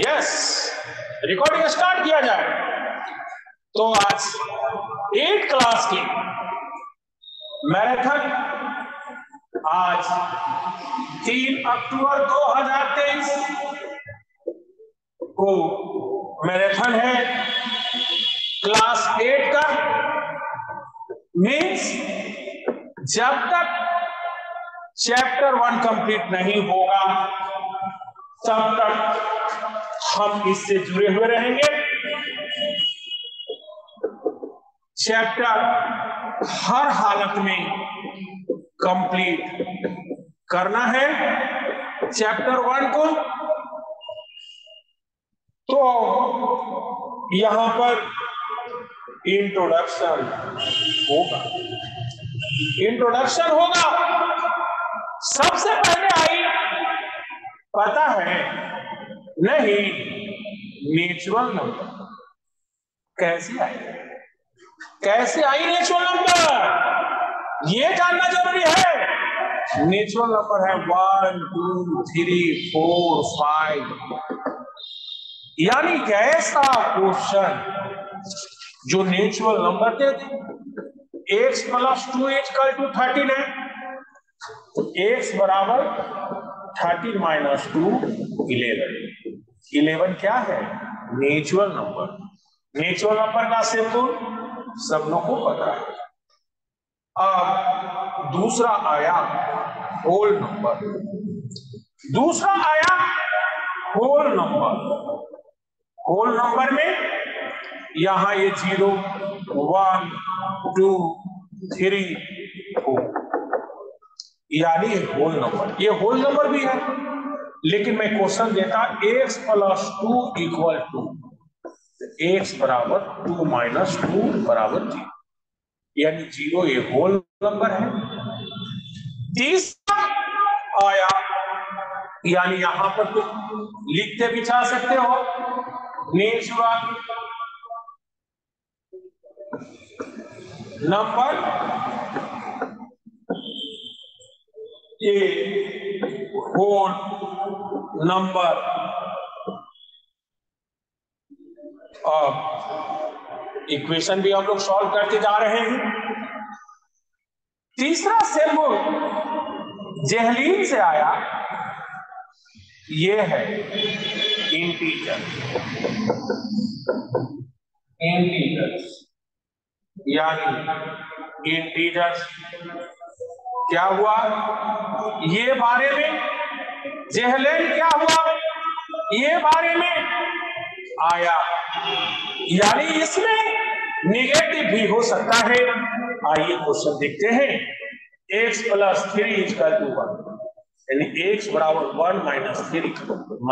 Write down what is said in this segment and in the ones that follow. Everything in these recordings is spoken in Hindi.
यस रिकॉर्डिंग स्टार्ट किया जाए तो आज एट क्लास की मैराथन आज तीन अक्टूबर 2023 को मैराथन है क्लास एट का मीन्स जब तक चैप्टर वन कंप्लीट नहीं होगा तब तक हम इससे जुड़े हुए रहेंगे चैप्टर हर हालत में कंप्लीट करना है चैप्टर वन को तो यहां पर इंट्रोडक्शन होगा इंट्रोडक्शन होगा सबसे पहले आई पता है नहीं नेचुरल नंबर कैसे आई कैसे आई नेचुरल नंबर ये जानना जरूरी है नेचुरल नंबर है one two three four five यानी कैसा क्वेश्चन जो नेचुरल नंबर दे दे X plus two equal to thirteen है एक्स बराबर thirteen minus two eleven eleven क्या है नेचुरल नंबर नेचुरल नंबर का सिंबल सब लोग को पता है अब दूसरा आया होल नंबर दूसरा आया होल नंबर होल नंबर में यहां ये जीरो वन टू थ्री यानी होल नंबर ये होल नंबर भी है लेकिन मैं क्वेश्चन देता X plus two equal to X बराबर टू माइनस टू बराबर जीरो यानी जीरो ये होल नंबर है तीसरा आया यानी यहां पर तुम तो लिखते बिछा सकते हो नेचुरल नंबर ये फोन नंबर और इक्वेशन भी हम लोग सॉल्व करते जा रहे हैं तीसरा सिंबल जेहलीन से आया ये है इंटीजर इंटीजर्स यानी इंटीजर्स क्या हुआ ये बारे में जेहलेन क्या हुआ ये बारे में आया यानी इसमें निगेटिव भी हो सकता है आइए क्वेश्चन देखते हैं एक्स प्लस थ्री इज का टू वन यानी एक्स बराबर one minus three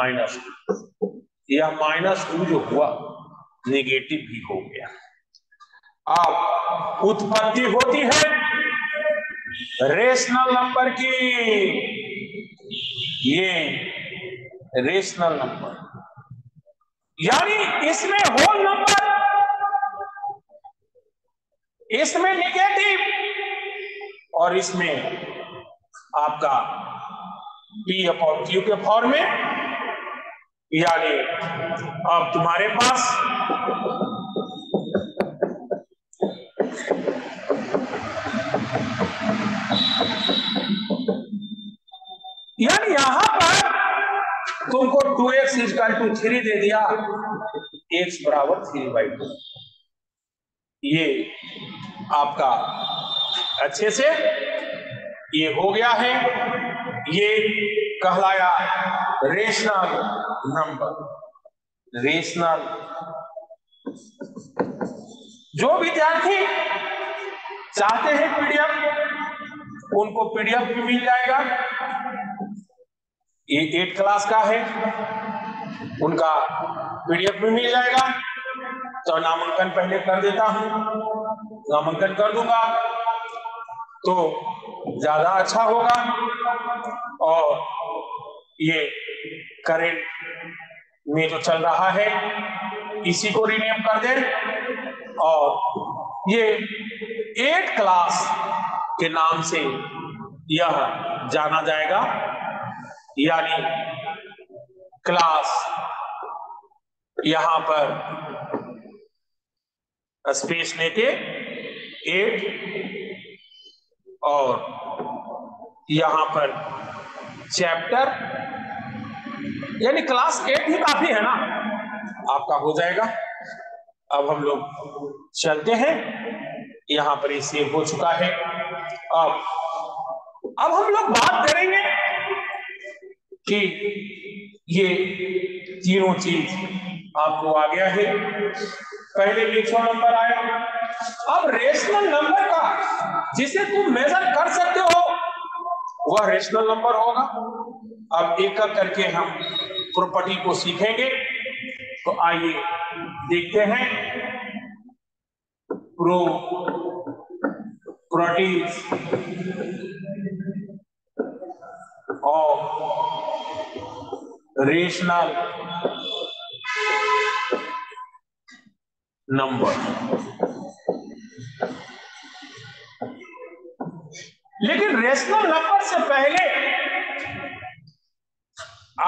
minus two या माइनस टू जो हुआ निगेटिव भी हो गया अब उत्पत्ति होती है रेशनल नंबर की ये रेशनल नंबर यानी इसमें होल नंबर इसमें निगेटिव और इसमें आपका पी अपॉन क्यू के फॉर्म में यानी अब तुम्हारे पास two x is equal two three दे दिया एक्स बराबर थ्री बाई टू ये आपका अच्छे से ये हो गया है ये कहलाया रेशनल नंबर रेशनल जो विद्यार्थी चाहते हैं पीडीएफ उनको पीडीएफ भी मिल जाएगा ये एट क्लास का है उनका पीडीएफ भी मिल जाएगा तो नामांकन पहले कर देता हूं नामांकन कर दूंगा तो ज्यादा अच्छा होगा और ये करेंट में जो चल रहा है इसी को रिनेम कर दे और ये एट क्लास के नाम से यह जाना जाएगा यानी क्लास यहां पर स्पेस लेके एट और यहां पर चैप्टर यानी क्लास एट ही काफी है ना आपका हो जाएगा अब हम लोग चलते हैं यहां पर ये सेव हो चुका है अब अब हम लोग बात करेंगे कि ये तीनों चीज आपको आ गया है पहले लिखो नंबर आया अब रेशनल नंबर का जिसे तुम मेजर कर सकते हो वह रेशनल नंबर होगा अब एक एक करके हम प्रॉपर्टी को सीखेंगे तो आइए देखते हैं प्रो प्रोटीज रेशनल नंबर लेकिन रेशनल नंबर से पहले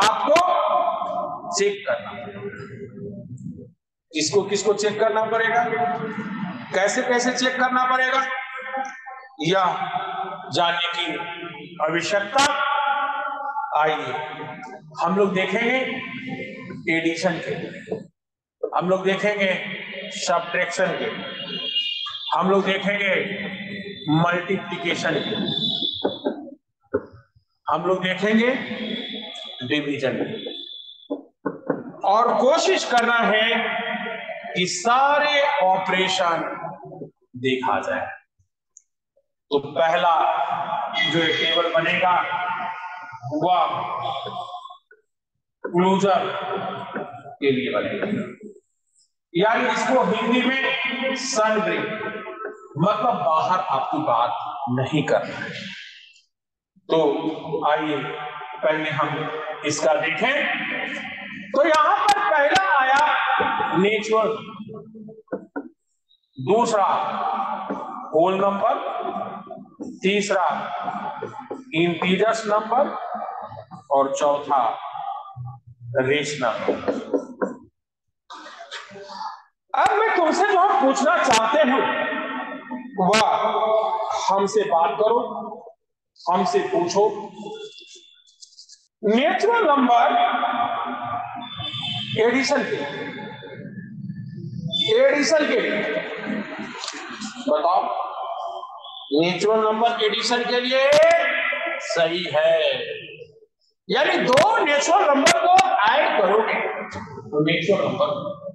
आपको चेक करना किसको किसको चेक करना पड़ेगा कैसे कैसे चेक करना पड़ेगा यह जानने की आवश्यकता आइए हम लोग देखेंगे एडिशन के हम लोग देखेंगे सब्ट्रैक्शन के हम लोग देखेंगे मल्टीप्लीकेशन के हम लोग देखेंगे डिवीजन और कोशिश करना है कि सारे ऑपरेशन देखा जाए तो पहला जो टेबल बनेगा हुआ क्लोजर के लिए बनेगा यानी इसको हिंदी में सनब्रिक मतलब बाहर आपकी बात नहीं कर रहे तो आइए पहले हम इसका देखें तो यहां पर पहला आया नेचुरल दूसरा होल नंबर तीसरा इंटीजर्स नंबर और चौथा रेशना अब मैं तुमसे जो पूछना चाहते हूं वह हमसे बात करो हमसे पूछो नेचुरल नंबर एडिशन के एडिशन के लिए बताओ नेचुरल नंबर एडिशन के लिए सही है यानी दो नेचुरल नंबर को ऐड करोगे तो नेचुरल नंबर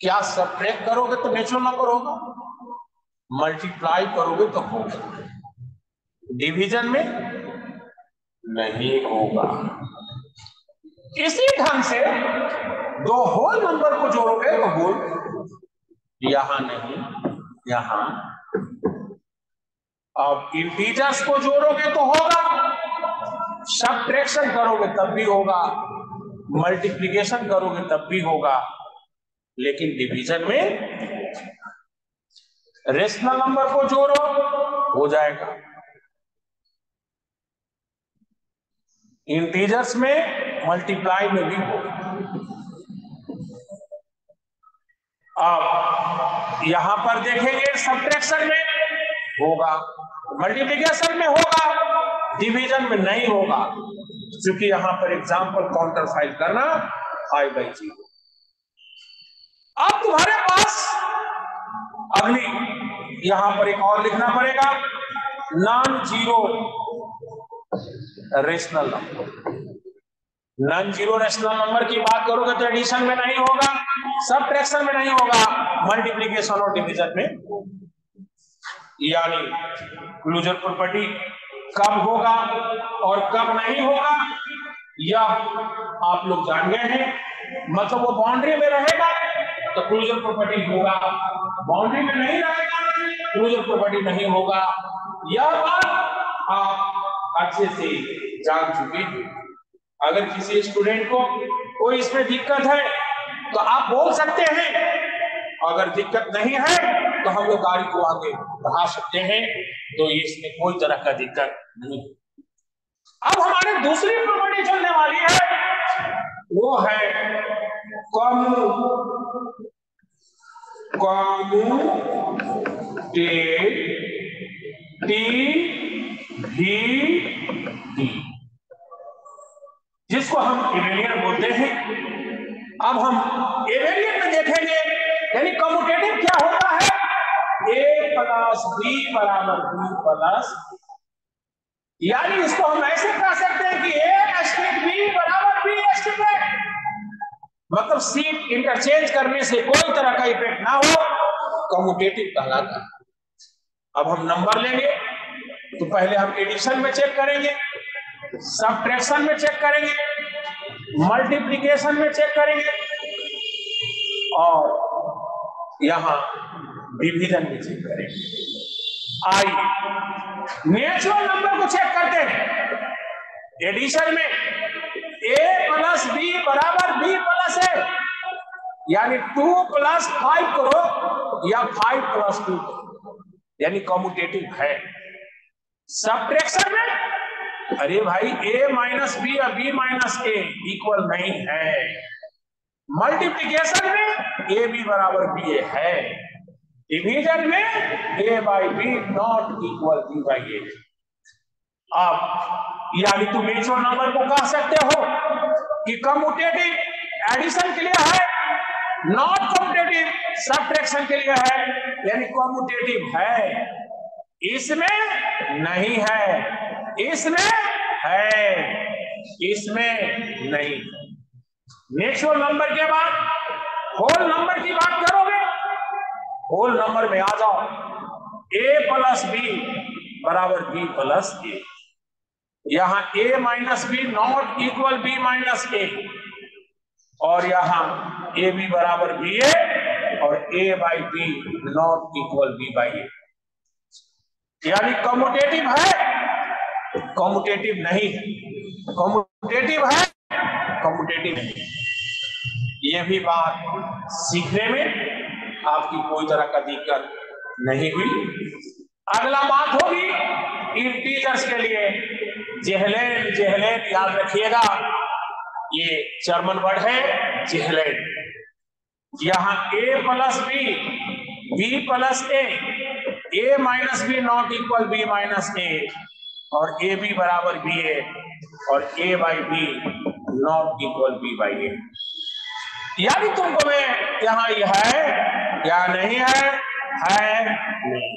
क्या सप्रेक करोगे तो नेचुरल नंबर होगा मल्टीप्लाई करोगे तो होगा डिवीजन में नहीं होगा इसी ढंग से दो होल नंबर को जोड़ोगे तो होल यहां नहीं यहां अब इंटीजर्स को जोड़ोगे तो होगा सब्ट्रैक्शन करोगे तब भी होगा मल्टीप्लीकेशन करोगे तब भी होगा लेकिन डिवीजन में रेशनल नंबर को जोड़ो हो जाएगा इंटीजर्स में मल्टीप्लाई में भी होगा अब यहां पर देखेंगे सब में होगा मल्टीप्लीकेशन में होगा डिवीजन में नहीं होगा क्योंकि यहां पर एग्जाम्पल काउंटर फाइल करना फाइव बाई जीरो अब तुम्हारे पास अगली यहां पर एक और लिखना पड़ेगा non zero rational number non zero rational number की बात करोगे तो एडिशन में नहीं होगा सब में नहीं होगा मल्टीप्लीकेशन और डिविजन में यानी क्लूजर प्रॉपर्टी कब होगा और कब नहीं होगा यह आप लोग जान गए हैं मतलब वो बाउंड्री में रहेगा तो क्लूजर प्रॉपर्टी होगा बाउंड्री में नहीं रहेगा क्लूजर प्रॉपर्टी नहीं होगा यह बात आप अच्छे से जान चुके हैं अगर किसी स्टूडेंट को कोई इसमें दिक्कत है तो आप बोल सकते हैं अगर दिक्कत नहीं है तो हम लोग गाड़ी को आगे बढ़ा सकते हैं तो इसमें कोई तरह का दिक्कत नहीं अब हमारे दूसरी प्रॉपर्टी चलने वाली है वो है कम कॉम्यूटेटिविटी जिसको हम इवेलियर बोलते हैं अब हम इवेलियर में देखेंगे यानी कम्यूटेटिव क्या होता है ए प्लस बी बराबर बी प्लस यानी इसको हम ऐसे कह सकते हैं कि ए एस्टेट बी बराबर बी एस्टेट मतलब सीट इंटरचेंज करने से कोई तरह का इफेक्ट ना हो कम्यूटेटिव कहलाता है अब हम नंबर लेंगे तो पहले हम एडिशन में चेक करेंगे सब में चेक करेंगे मल्टीप्लीकेशन में चेक करेंगे और यहां डिवीजन में चेक करें आई नेचुरल नंबर को चेक करते हैं एडिशन में ए प्लस बी बराबर बी प्लस ए यानी टू प्लस फाइव करो या फाइव प्लस टू करो यानी कॉम्पिटेटिव है सब्ट्रैक्शन में अरे भाई ए माइनस बी या बी माइनस ए इक्वल नहीं है मल्टीप्लीकेशन में ए बी बराबर बी ए है डिवीजन में a by b not equal b by a आप यानी तुम मेजर नंबर को कह सकते हो कि कम्यूटेटिव एडिशन के लिए है नॉट कम्यूटेटिव सब्ट्रैक्शन के लिए है यानी कम्यूटेटिव है इसमें नहीं है इसमें है इसमें नहीं नेचुरल नंबर के बाद होल नंबर की बात करोगे होल नंबर में आ जाओ ए प्लस बी बराबर बी प्लस ए यहां a minus b not equal b minus a और यहां ए बी बराबर बी ए और a by b not equal b by a यानी कम्यूटेटिव है कम्यूटेटिव नहीं है है कम्यूटेटिव नहीं ये भी बात सीखने में आपकी कोई तरह का दिक्कत नहीं हुई अगला बात होगी इन टीचर्स के लिए जेहलेन जेहलेन याद रखिएगा ये जर्मन वर्ड है जेहलेन यहां a plus b b plus a a minus b not equal b minus a और ए बी बराबर बी ए और a by b not equal b by a यानी तुमको मैं यहां यह है या नहीं है है नहीं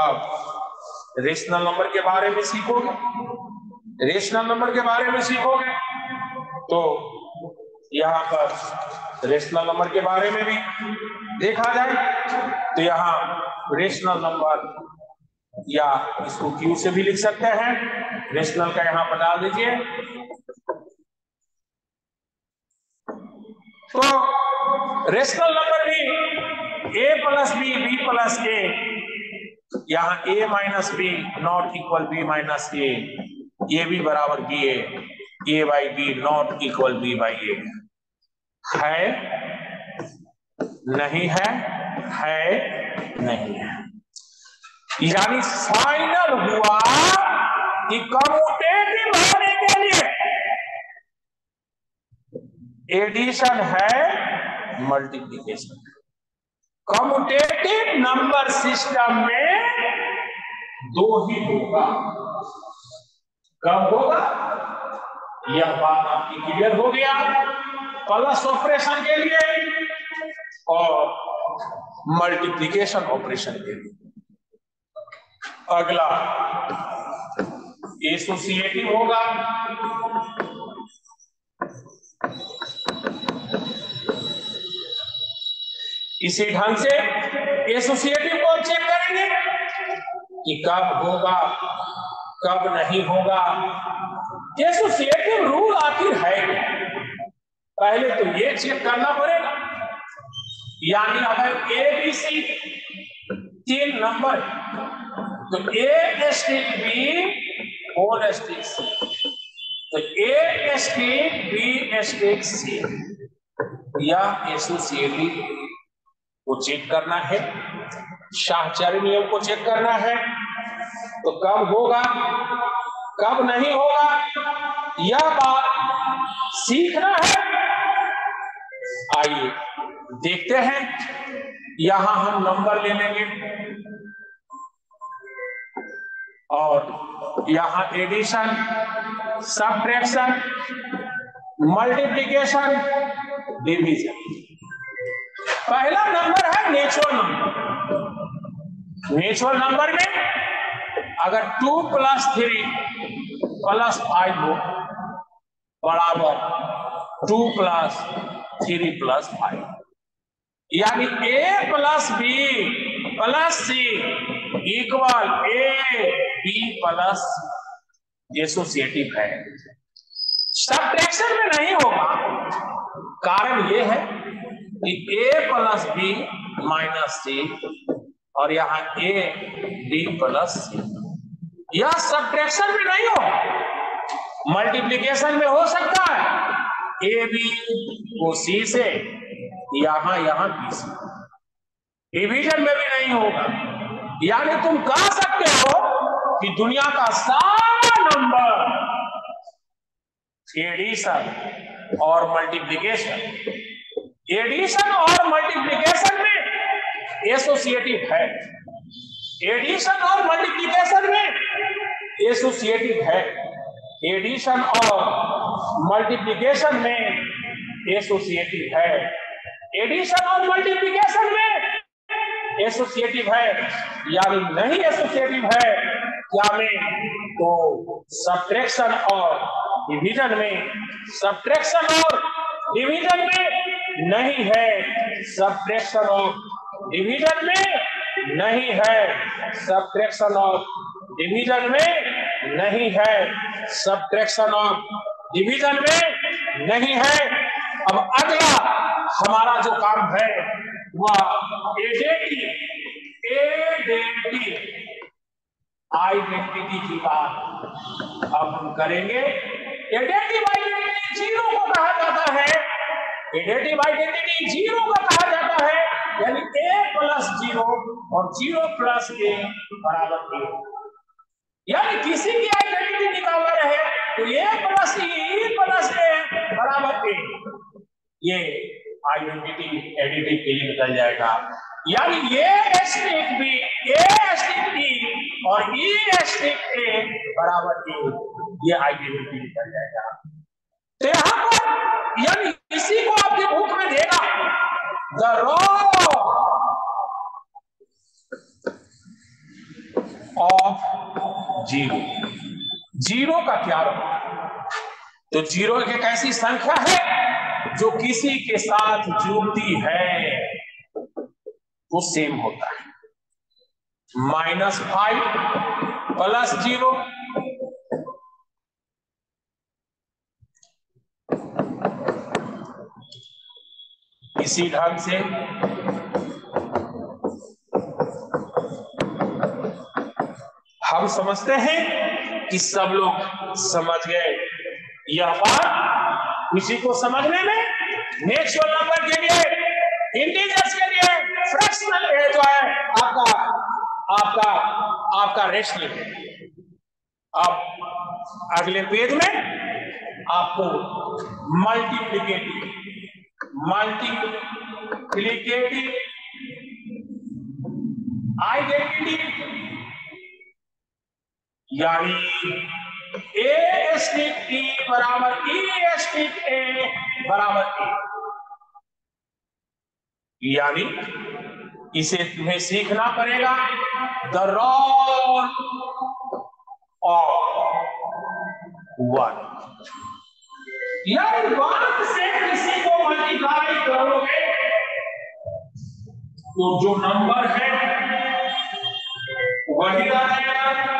अब रेशनल नंबर के बारे में सीखोगे रेशनल नंबर के बारे में सीखोगे तो यहां पर रेशनल नंबर के बारे में भी देखा जाए तो यहां रेशनल नंबर या इसको क्यू से भी लिख सकते हैं रेशनल का यहां बता दीजिए तो रेशनल नंबर भी a plus b b plus a यहां a minus b not equal b minus a ये भी बराबर b a a by b not equal b by a है नहीं है है नहीं है यानी फाइनल हुआ कि कम्यूटेटिव है एडिशन है मल्टीप्लीकेशन कम्यूटेटिव नंबर सिस्टम में दो ही होगा कब होगा यह बात आपकी क्लियर हो गया प्लस ऑपरेशन के लिए और मल्टीप्लीकेशन ऑपरेशन के लिए अगला एसोसिएटिव होगा इसी ढंग से एसोसिएटिव को चेक करेंगे कि कब होगा कब नहीं होगा एसोसिएटिव रूल आखिर है पहले तो ये चेक करना पड़ेगा यानी अगर ए बी सी तीन नंबर तो a t b s t c तो a t b t c या एसोसिएटिव को चेक करना है शाहचर्य नियम को चेक करना है तो कब होगा कब नहीं होगा यह बात सीखना है आइए देखते हैं यहां हम नंबर ले लेंगे और यहां एडिशन सब्ट्रैक्शन मल्टीप्लीकेशन डिविजन पहला नंबर है नेचुरल नंबर नेचुरल नंबर में अगर two plus three plus five हो बराबर two plus three plus five यानी a plus b plus c equal a b plus associative है सब्ट्रैक्शन में नहीं होगा कारण यह है कि a plus b minus c और यहां a d प्लस सी यह सब्ट्रैक्शन में नहीं हो मल्टीप्लीकेशन में हो सकता है ए बी को सी से यहां यहां बी सी डिविजन में भी नहीं होगा यानी तुम कह सकते हो कि दुनिया का सारा नंबर एडिशन और मल्टीप्लीकेशन एडिशन और मल्टीप्लीकेशन में एसोसिएटिव है एडिशन और मल्टीप्लीकेशन में एसोसिएटिव है एडिशन और मल्टीप्लीकेशन में एसोसिएटिव है एडिशन और मल्टीप्लीकेशन में एसोसिएटिव है यानी नहीं एसोसिएटिव है क्या में तो सब्ट्रैक्शन और डिवीजन में सब्ट्रैक्शन और डिवीजन में नहीं है सब्ट्रैक्शन ऑफ डिविजन में नहीं है सब्ट्रैक्शन ऑफ डिविजन में नहीं है सब्ट्रैक्शन ऑफ डिविजन में नहीं है अब अगला हमारा जो काम है वह एडेंटी एडेंटी आइडेंटिटी की बात अब हम करेंगे एडेंटी जीरो को कहा जाता है एडिटिव आइडेंटिटी जीरो का कहा जाता है यानी ए प्लस जीरो और जीरो प्लस ए बराबर ए यानी किसी की आइडेंटिटी निकालना रहे तो ए प्लस ई प्लस ए बराबर ए ये आइडेंटिटी एडिटिव के लिए निकल जाएगा यानी e ये asterisk b a asterisk e और ई एस्टिक ए बराबर ए ये आइडेंटिटी निकल जाएगा तो यहां पर यानी जीरो जीरो का क्या तो जीरो एक ऐसी संख्या है जो किसी के साथ जुड़ती है वो सेम होता है माइनस फाइव प्लस जीरो इसी ढंग से हम समझते हैं कि सब लोग समझ गए यह बात किसी को समझने में नेचुरल नंबर के लिए इंटीजर्स के लिए फ्रैक्शनल है जो है आपका आपका आपका रेशनल है अब अगले पेज में आपको मल्टीप्लीकेटिव मल्टीप्लीकेटिव यानी ए स्लिट टी बराबर ई स्लिट ए बराबर ए e। यानी इसे तुम्हें सीखना पड़ेगा द रोल ऑफ वन यानी वन से किसी को मल्टीप्लाई करोगे तो जो नंबर है वही आ जाएगा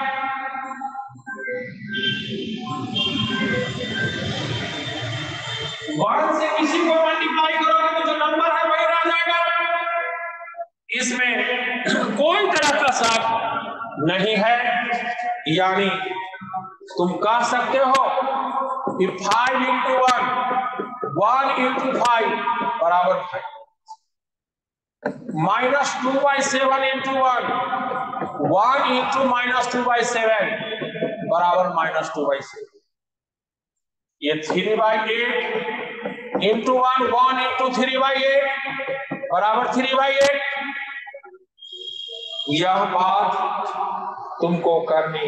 वन से किसी को मल्टीप्लाई करोगे तो जो नंबर है वही रह जाएगा इसमें कोई तरह का शक नहीं है यानी तुम कह सकते हो कि five into one one into five बराबर five minus two by seven into one one into minus two by seven बराबर माइनस टू बाई सेवन ये three by eight into one one into three by eight बराबर थ्री बाई एट यह बात तुमको करनी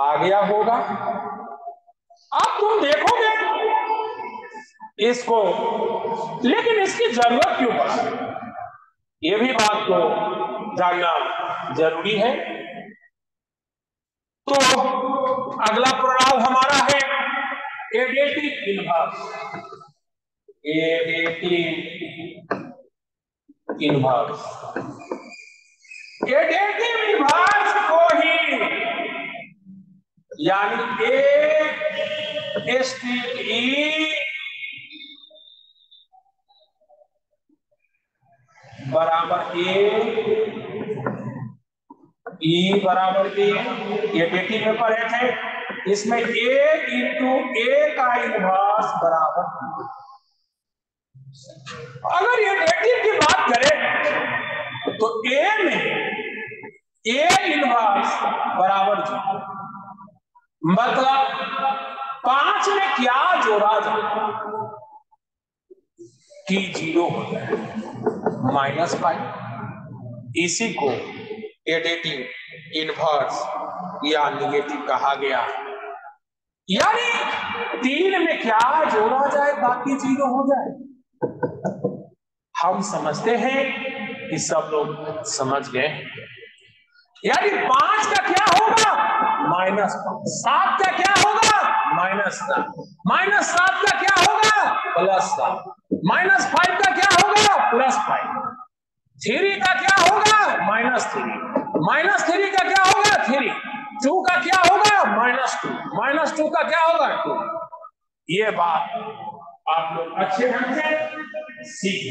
आ गया होगा अब तुम देखोगे इसको लेकिन इसकी जरूरत क्यों पड़ा ये भी बात को तो जानना जरूरी है तो अगला प्रणाल हमारा है additive inverse additive inverse additive inverse को ही यानी ए एस्टिव ई बराबर ए ई e बराबर बी ये बेटी में पढ़े थे इसमें ए इंटू ए का इनवर्स बराबर अगर नेगेटिव की बात करें तो ए में ए इनवर्स बराबर जीरो मतलब पांच में क्या जोड़ा जाए कि जीरो हो जाए माइनस फाइव इसी को एडिटिव इनवर्स या निगेटिव कहा गया यानी तीन में क्या जोड़ा जाए बाकी जीरो हो जाए हम समझते हैं कि सब लोग समझ गए यानी पांच का क्या होगा माइनस सात का क्या होगा माइनस सात माइनस सात का क्या होगा प्लस सात माइनस फाइव का क्या होगा प्लस फाइव थ्री का क्या होगा माइनस थ्री माइनस थ्री का क्या होगा थ्री टू का क्या होगा माइनस टू माइनस टू का क्या होगा टू ये बात आप लोग अच्छे ढंग से सीख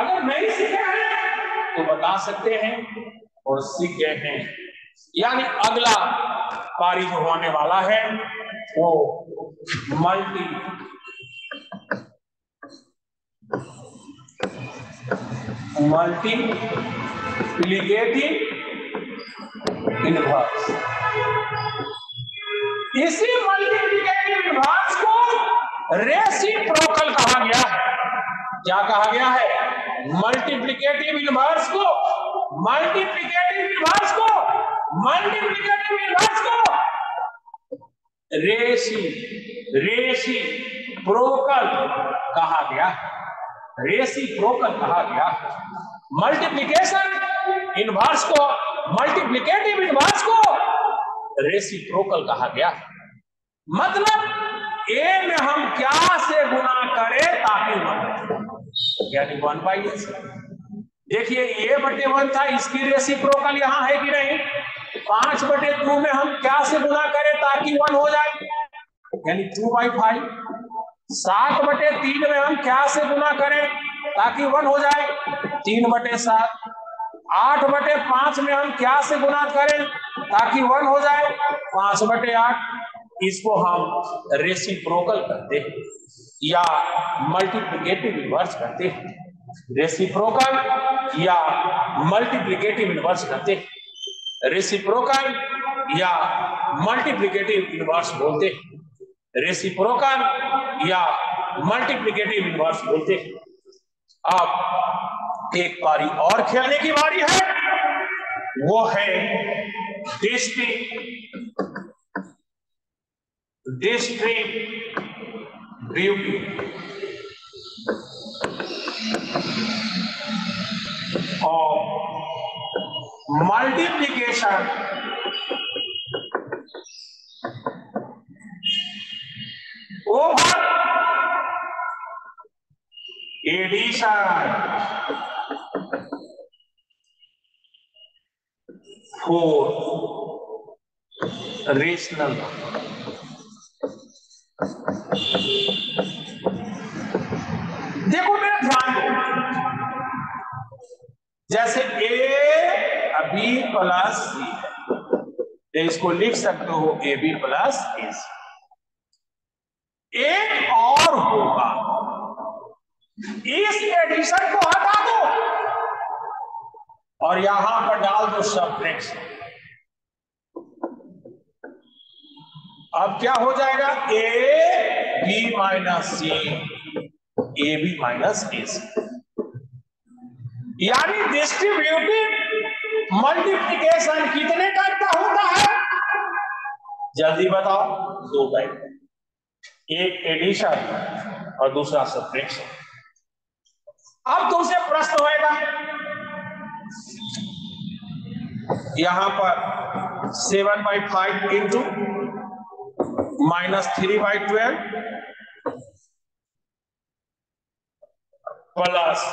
अगर नहीं सीखे हैं तो बता सकते हैं और सीख गए हैं यानी अगला पारी जो होने वाला है वो मल्टी मल्टी प्लीगेटिव इनवर्स इसी मल्टीप्लीकेटिव इनवर्स को रेसिप्रोकल कहा गया है क्या कहा गया है मल्टीप्लीकेटिव इनवर्स को मल्टीप्लीकेटिव इनवर्स को मल्टीप्लीकेटिव इनवर्स को रेसी रेसी प्रोकल कहा गया है रेसी प्रोकल कहा गया है मल्टीप्लीकेशन इनवर्स को मल्टीप्लीकेटिव इनवर्स को रेसिप्रोकल कहा गया मतलब ए में हम क्या से गुना करें ताकि वन यानी वन बाई देखिए ए बटे वन था इसकी रेसिप्रोकल यहां है कि नहीं तो पांच बटे टू में हम क्या से गुना करें ताकि वन हो जाए यानी टू बाई फाइव सात बटे तीन में हम क्या से गुना करें ताकि वन हो जाए तीन बटे सात आठ बटे पांच में हम क्या से गुना करें ताकि वन हो जाए पांच बटे आठ इसको हम रेसिप्रोकल करते हैं या मल्टीप्लिकेटिव इनवर्स करते हैं रेसिप्रोकल या मल्टीप्लिकेटिव इनवर्स करते हैं रेसिप्रोकल या मल्टीप्लिकेटिव इनवर्स बोलते हैं रेसिप्रोकल या मल्टीप्लिकेटिव इनवर्स बोलते हैं अब एक पारी और खेलने की बारी है वो है district District beauty of multiplication over addition for rational number. देखो मेरा ध्यान जैसे ए बी प्लस सी है इसको लिख सकते हो ए बी प्लस ए सी एक और होगा इस एडिशन को हटा दो और यहां पर डाल दो सब अब क्या हो जाएगा a b minus c a b minus a c यानी डिस्ट्रीब्यूटिव मल्टीप्लीकेशन कितने टाइप का होता है जल्दी बताओ दो टाइप एक एडिशन और दूसरा सब्ट्रैक्शन अब तुमसे प्रश्न होएगा यहां पर seven by five into minus three by twelve plus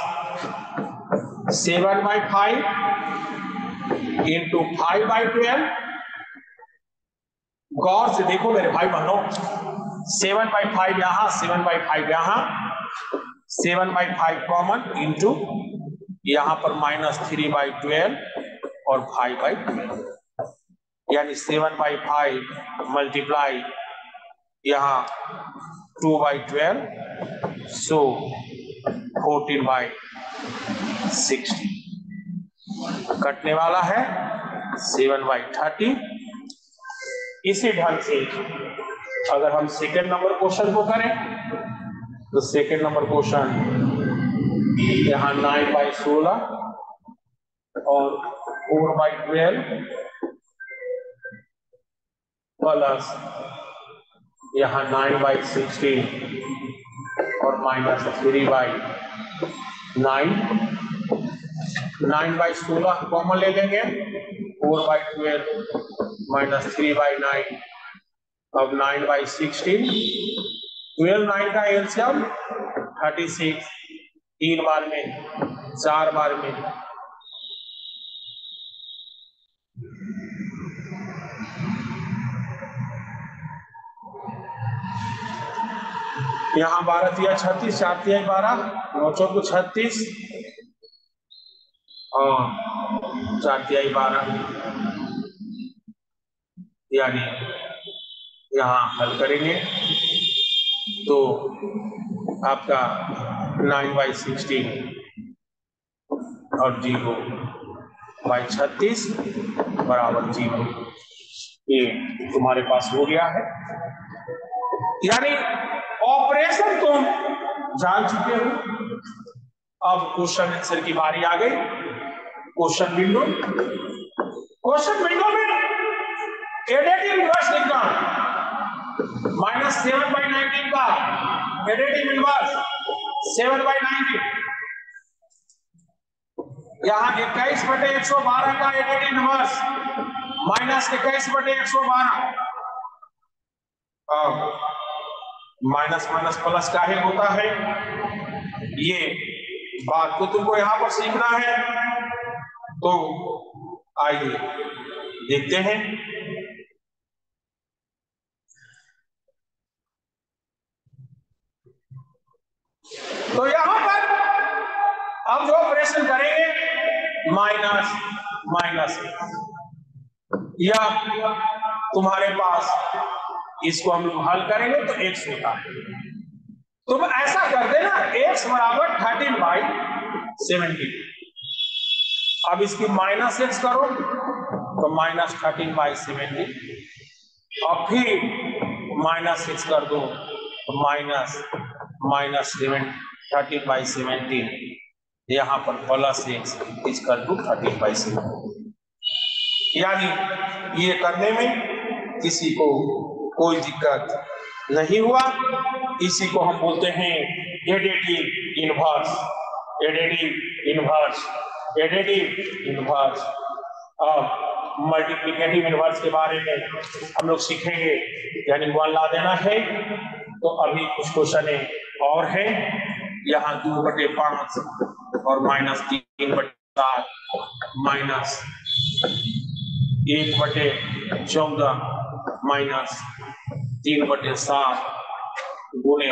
seven by five into five by twelve गौर से देखो मेरे भाई बहनों सेवन बाई फाइव यहां सेवन बाई फाइव यहां seven by five common into यहां पर माइनस थ्री बाई ट्वेल्व और फाइव बाई ट्वेल्व यानी सेवन बाई फाइव मल्टीप्लाई यहाँ two by twelve so fourteen by sixty कटने वाला है सेवन बाई थर्टी इसी ढंग से अगर हम सेकेंड नंबर क्वेश्चन को करें तो सेकेंड नंबर क्वेश्चन यहाँ नाइन बाई सोलह और फोर बाई ट्वेल्व प्लस यहाँ नाइन बाई सिक्सटीन और minus three by nine nine by सोलह कॉमन ले लेंगे four by twelve minus three by nine अब nine by sixteen twelve nine का एल्सियम थर्टी सिक्स तीन बार में चार बार में यहाँ बारह तिया छत्तीस चार तिया बारह नौ चौक छत्तीस और चार तिया बारह यानी यहाँ हल करेंगे तो आपका नाइन बाई सिक्सटीन और जीरो बाई छत्तीस बराबर जीरो ये तुम्हारे पास हो गया है यानी ऑपरेशन तो हम जान चुके हो अब क्वेश्चन आंसर की बारी आ गई क्वेश्चन विंडो क्वेश्चन विंडो में एडेटिव इनवर्स लिखना माइनस सेवन बाई नाइनटीन का additive inverse seven by nineteen यहां इक्कीस बटे एक सौ बारह का एडेटिव इनवर्स माइनस इक्कीस बटे एक सौ बारह माइनस माइनस प्लस का ही होता है ये बात को तुमको यहां पर सीखना है तो आइए देखते हैं तो यहां पर हम जो ऑपरेशन करेंगे माइनस माइनस या तुम्हारे पास इसको हम लोग हल करेंगे तो एक्स होता है तुम ऐसा कर देना एक्स बराबर थर्टीन बाई सेवेंटी अब इसकी माइनस एक्स करो तो माइनस थर्टीन बाई सेवेंटी और फिर माइनस एक्स कर दो तो minus minus seven thirteen by seventeen यहां पर प्लस एक्स इस कर दो थर्टीन बाई सेवेंटीन यानी ये करने में किसी को कोई दिक्कत नहीं हुआ इसी को हम बोलते हैं additive inverse additive inverse additive inverse अब मल्टीप्लीकेटिव इनवर्स के बारे में हम लोग सीखेंगे यानी वन ला देना है तो अभी कुछ क्वेश्चन और है यहाँ दो बटे पांच और माइनस तीन बटे सात माइनस एक बटे चौदह माइनस तीन बटे सात गुणे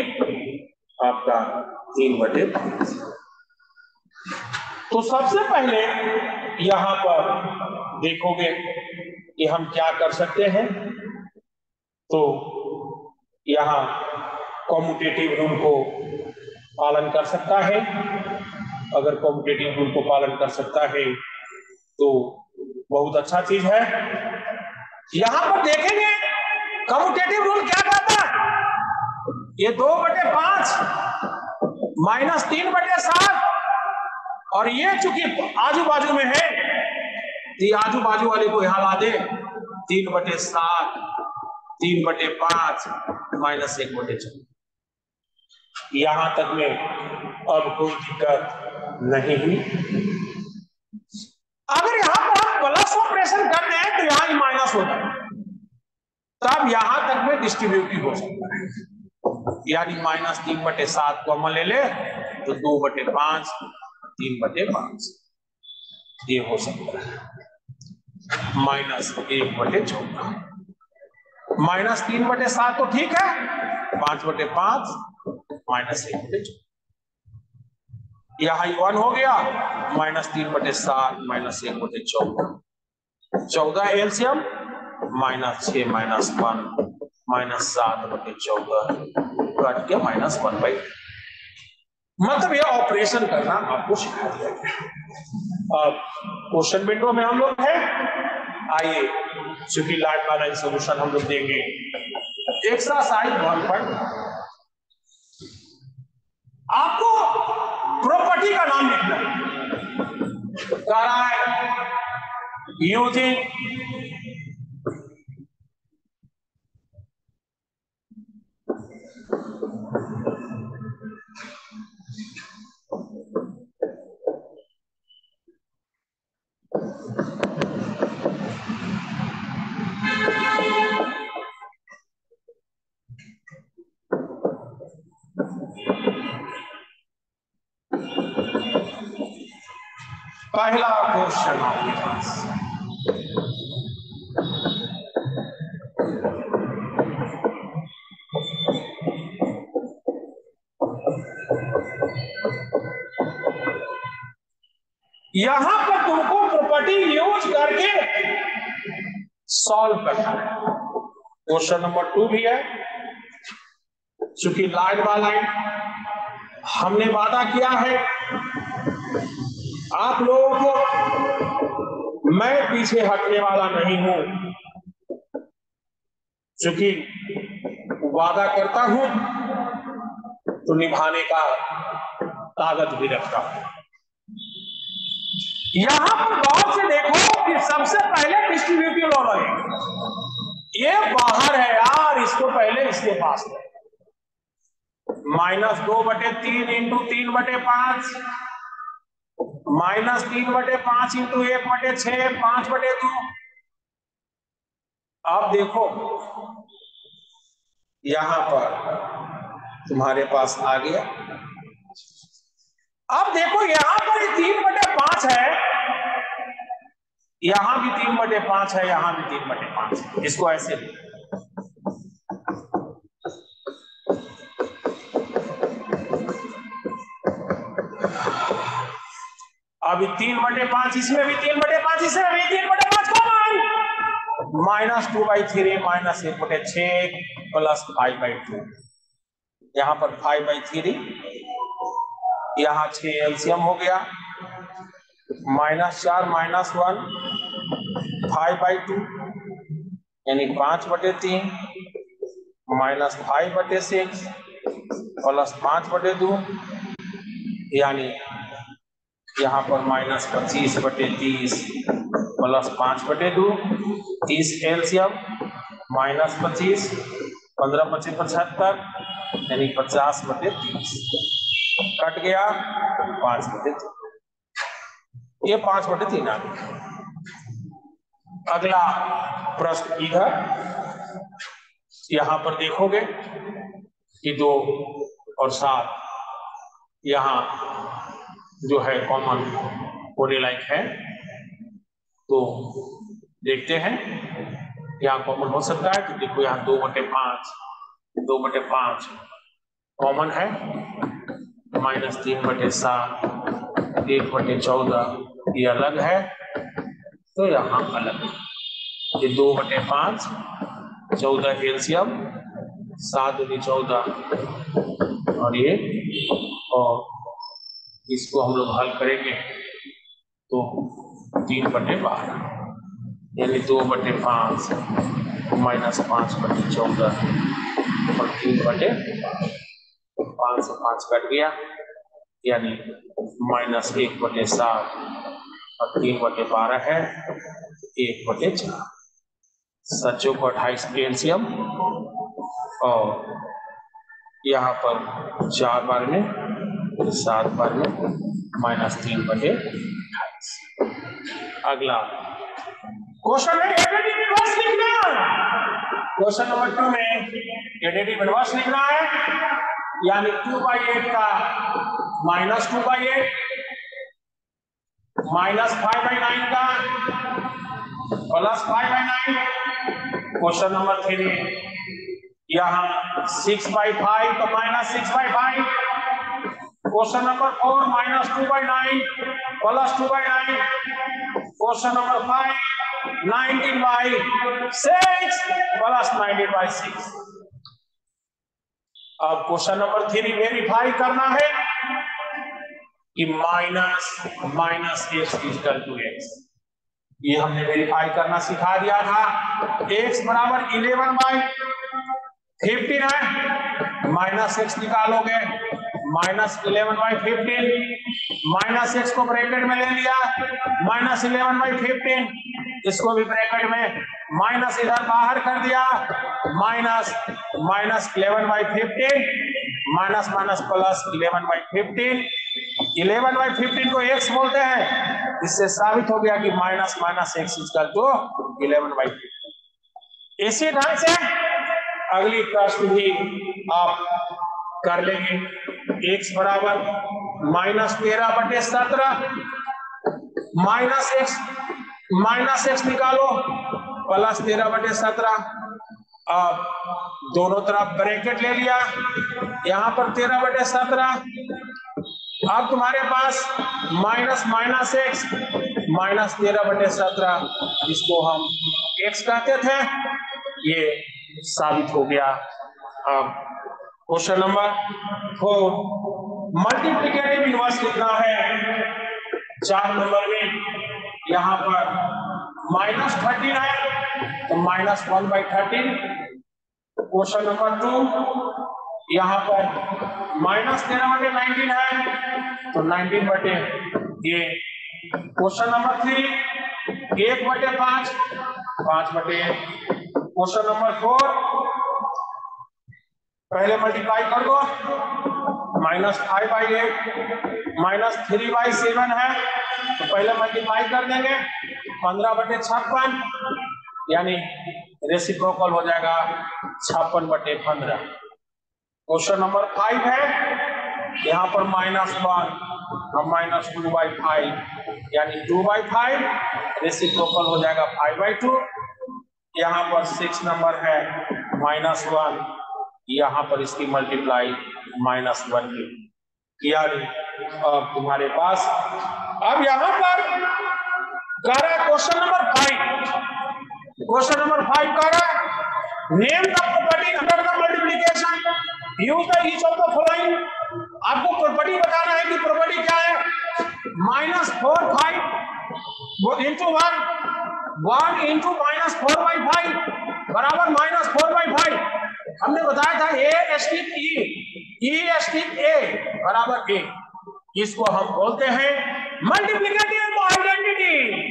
आपका तीन बटे तो सबसे पहले यहां पर देखोगे कि हम क्या कर सकते हैं तो यहां कॉम्पिटेटिव रूल को पालन कर सकता है अगर कॉम्पिटेटिव रूल को पालन कर सकता है तो बहुत अच्छा चीज है यहां पर देखेंगे कम्यूटेटिव रूल क्या कहता है ये दो बटे पांच माइनस तीन बटे सात और ये चूंकि आजू बाजू में है तो आजू बाजू वाले को यहां ला दे तीन बटे सात तीन बटे पांच माइनस एक बटे चार यहां तक में अब कोई दिक्कत नहीं हुई अगर यहां इंटीग्रेशन कर दें तो यहां ही माइनस हो जाए तब तो यहां तक में डिस्ट्रीब्यूटिव हो सकता है यानी माइनस तीन बटे सात को अमल ले ले तो दो बटे पांच तीन बटे पांच ये हो सकता है माइनस एक बटे चौदह माइनस तीन बटे सात तो ठीक है पांच बटे पांच माइनस एक बटे चौदह यहां वन हो गया माइनस तीन बटे सात माइनस एक बटे चौदह चौदह एलसीएम माइनस छ माइनस वन माइनस सात बटे चौदह कट के माइनस वन बाई मतलब यह ऑपरेशन करना आपको सिखा दिया गया अब क्वेश्चन विंडो में हम लोग हैं आइए चूंकि लाइट वाला सोल्यूशन हम लोग देंगे एक्सरसाइज वन पर आपको प्रॉपर्टी का नाम लिखना कराए using पहला क्वेश्चन आपके पास यहां पर तुमको प्रॉपर्टी यूज करके सॉल्व करना है क्वेश्चन नंबर टू भी है चूंकि लाइन बाय लाइन हमने वादा किया है आप लोगों को मैं पीछे हटने वाला नहीं हूं चूंकि वादा करता हूं तो निभाने का ताकत भी रखता हूं यहां पर गौर से देखो कि सबसे पहले डिस्ट्रीब्यूटिव लॉ लगेगा ये बाहर है यार इसको पहले इसके पास माइनस दो बटे तीन इंटू तीन बटे पांच माइनस तीन बटे पांच इंटू एक बटे छ पांच बटे दो आप देखो यहां पर तुम्हारे पास आ गया अब देखो यहां पर तीन बटे पांच है यहां भी तीन बटे पांच है यहां भी तीन बटे पांच है इसको ऐसे अभी तीन बटे पांच इसमें भी तीन बटे पांच इसमें भी तीन बटे पांच common minus two by three minus एक बटे छ प्लस फाइव बाई टू यहां पर फाइव बाई थ्री यहां छ एल्सियम हो गया माइनस चार minus one five by two यानी पांच बटे तीन माइनस फाइव बटे सिक्स प्लस पांच बटे दो यानी यहाँ पर माइनस पच्चीस बटे तीस प्लस पाँच बटे दो तीस एलसीएम माइनस पच्चीस पंद्रह पच्चीस पचहत्तर यानी पचास बटे तीस कट गया पांच बटे तीन ये पांच बटे तीन आ गया अगला प्रश्न इधर यहां पर देखोगे कि दो और सात यहाँ जो है कॉमन होने लायक है तो देखते हैं यहाँ कॉमन हो सकता है तो देखो यहाँ दो बटे पांच दो बटे पांच कॉमन है माइनस तीन बटे सात एक बटे चौदह ये अलग है तो यहाँ अलग है ये दो बटे पांच चौदह एल्सियम सात दूनी चौदह और ये और इसको हम लोग हल करेंगे तो तीन बटे बारह यानी दो बटे पांच माइनस पांच बटे चौदह और तीन बटे पांच तो से कट गया यानी माइनस एक बटे सात और तीन बटे बारह है तो एक बटे चार सचो को अट्ठाईस कैल्शियम और यहाँ पर चार बार में सात बार में माइनस तीन बटे अट्ठाईस अगला क्वेश्चन क्वेश्चन नंबर टू में एडेडी लिखना है यानी टू बाई एट का minus two by eight minus five by nine का plus five by nine question number three यहां सिक्स बाई फाइव तो minus six by five question number four minus two by nine plus two by nine question number five nineteen by six plus nineteen by six अब क्वेश्चन नंबर थ्री वेरीफाई करना है कि minus minus x is equal two x ये हमने वेरीफाई करना सिखा दिया था एक्स बराबर इलेवन बाई फिफ्टीन है माइनस एक्स निकालोगे minus eleven by fifteen minus x को ब्रैकेट में ले लिया माइनस इलेवन बाई फिफ्टीन इसको भी ब्रैकेट में माइनस इधर बाहर कर दिया minus minus eleven by fifteen minus minus plus eleven by fifteen eleven by fifteen को एक्स बोलते हैं इससे साबित हो गया कि minus minus x is equal two eleven by fifteen इसी ढंग से अगली प्रश्न भी आप कर लेंगे एक्स बराबर माइनस तेरह बटे सत्रह माइनस एक्स माइनस एक्स निकालो प्लस तेरह बटे सत्रह अब दोनों तरफ ब्रैकेट ले लिया यहां पर तेरह बटे सत्रह अब तुम्हारे पास माइनस माइनस एक्स माइनस तेरह बटे सत्रह इसको हम एक्स कहते थे ये साबित हो गया अब question number four multiplicative inverse कितना है चार नंबर में यहां पर माइनस थर्टीन है तो minus one by thirteen question number two यहाँ पर माइनस तेरह बटे नाइनटीन है तो नाइनटीन बटे ये क्वेश्चन नंबर थ्री एक बटे पांच पांच बटे क्वेश्चन नंबर फोर पहले मल्टीप्लाई कर दो minus five by eight minus three by seven है तो पहले मल्टीप्लाई कर देंगे पंद्रह बटे छप्पन यानी रेसिप्रोकल हो जाएगा छप्पन बटे पंद्रह क्वेश्चन नंबर फाइव है यहाँ पर माइनस वन और माइनस टू बाई फाइव यानी टू बाई फाइव रेसिप्रोकल हो जाएगा फाइव बाई टू यहाँ पर सिक्स नंबर है माइनस वन यहाँ पर इसकी मल्टीप्लाई माइनस वन की अब तुम्हारे पास अब यहाँ पर कह रहा है question number five question number five कह रहा है name the property under the multiplication तो तो आपको प्रॉपर्टी बताना है कि प्रॉपर्टी क्या है minus four five into one one into minus four by five बराबर माइनस फोर बाई फाइव हमने बताया था a t e s t a बराबर ए इसको हम बोलते हैं मल्टीप्लीकेटिव आइडेंटिटी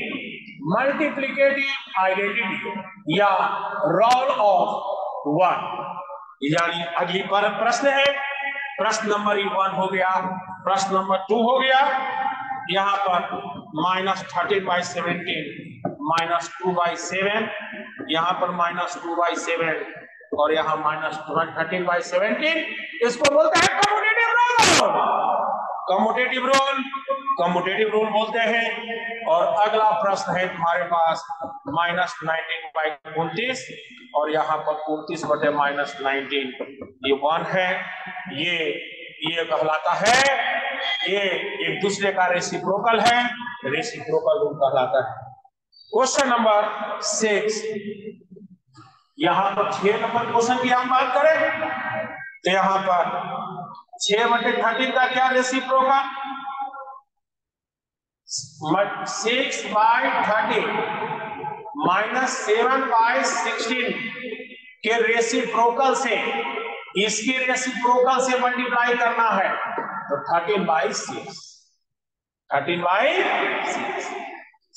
मल्टीप्लीकेटिव आइडेंटिटी या रोल ऑफ वन यानी अगली पर प्रश्न है प्रश्न नंबर वन हो गया प्रश्न नंबर टू हो गया यहाँ पर minus thirteen by seventeen minus two by seven यहाँ पर माइनस टू बाई सेवन और यहाँ माइनस थर्टीन बाई सेवनटीन इसको बोलते हैं commutative role commutative role competitive rule बोलते हैं और अगला प्रश्न है तुम्हारे पास माइनस नाइनटीन बाई उन्तीस और यहाँ पर उन्तीस बटे माइनस नाइनटीन ये वन है ये ये कहलाता है ये एक दूसरे का रेसिप्रोकल है रेसिप्रोकल रूल कहलाता है क्वेश्चन नंबर सिक्स यहाँ पर छह नंबर क्वेश्चन की हम बात करें तो यहाँ पर छह बटे थर्टीन का क्या reciprocal six by thirty minus seven by sixteen के रेसिप्रोकल से इसकी रेसिप्रोकल से मल्टीप्लाई करना है तो thirteen by six thirteen by six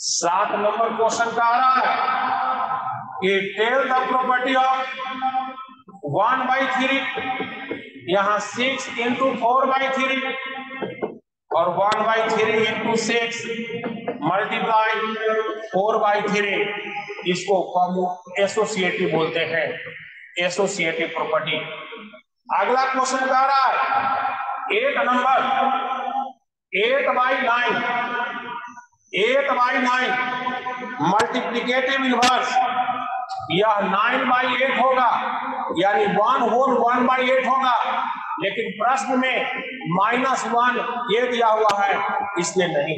सात नंबर क्वेश्चन का आ रहा है कि tell the property of one by three यहां six into four by three और one by three into six multiply four by three इसको हम एसोसिएटिव बोलते हैं एसोसिएटिव प्रॉपर्टी अगला क्वेश्चन कह रहा है eight number eight by nine eight by nine multiplicative inverse यह नाइन बाई एट होगा यानी one whole one by eight होगा लेकिन प्रश्न में माइनस वन ये दिया हुआ है इसलिए नहीं